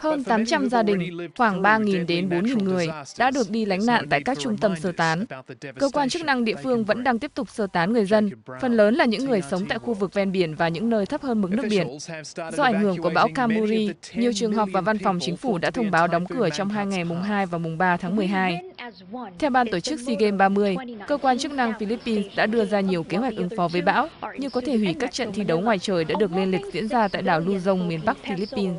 Hơn 800 gia đình, khoảng 3.000 đến 4.000 người đã được đi lánh nạn tại các trung tâm sơ tán. Cơ quan chức năng địa phương vẫn đang tiếp tục sơ tán người dân, phần lớn là những người sống tại khu vực ven biển và những nơi thấp hơn mực nước biển. Do ảnh hưởng của bão Kamuri, nhiều trường học và văn phòng chính phủ đã thông báo đóng cửa trong hai ngày mùng 2 và mùng 3 tháng 12. Theo ban tổ chức SEA Games 30, cơ quan chức năng Philippines đã đưa ra nhiều kế hoạch ứng phó với bão, như có thể hủy các trận thi đấu ngoài trời đã được lên lịch diễn ra tại đảo Luzon, miền Bắc Philippines.